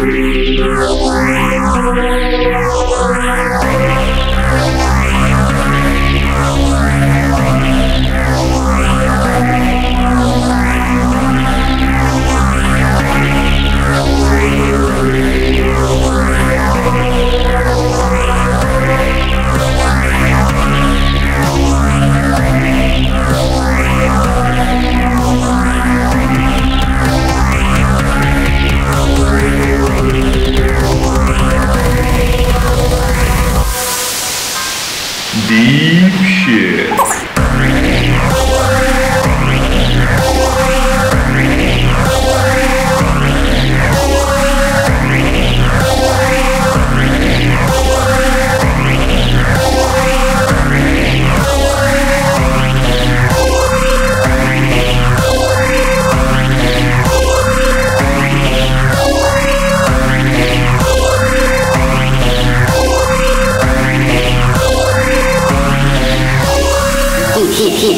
Thank you.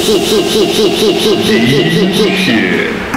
屁屁屁屁屁屁屁屁屁屁屁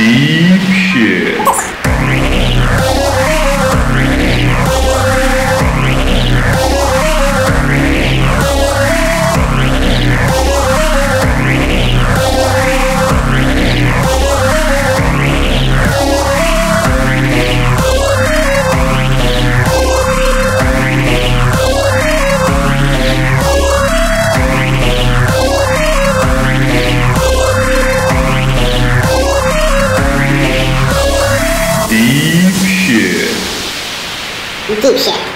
鱼撇。Group Chat.